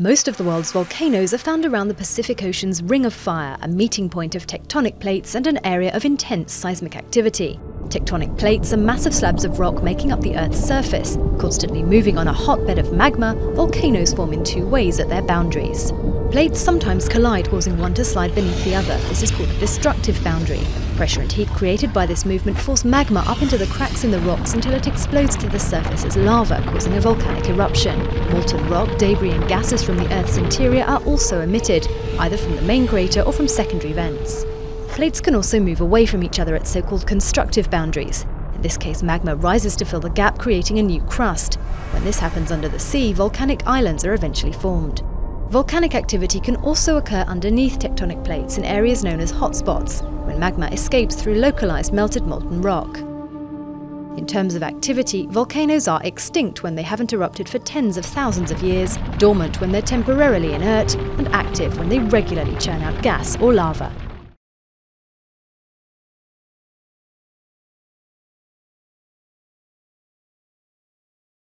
Most of the world's volcanoes are found around the Pacific Ocean's Ring of Fire, a meeting point of tectonic plates and an area of intense seismic activity. Tectonic plates are massive slabs of rock making up the Earth's surface. Constantly moving on a hotbed of magma, volcanoes form in two ways at their boundaries. Plates sometimes collide, causing one to slide beneath the other. This is called a destructive boundary. Pressure and heat created by this movement force magma up into the cracks in the rocks until it explodes to the surface as lava, causing a volcanic eruption. Molten rock, debris and gases from the Earth's interior are also emitted, either from the main crater or from secondary vents. Plates can also move away from each other at so-called constructive boundaries. In this case, magma rises to fill the gap, creating a new crust. When this happens under the sea, volcanic islands are eventually formed. Volcanic activity can also occur underneath tectonic plates in areas known as hotspots, when magma escapes through localized melted molten rock. In terms of activity, volcanoes are extinct when they haven't erupted for tens of thousands of years, dormant when they're temporarily inert, and active when they regularly churn out gas or lava.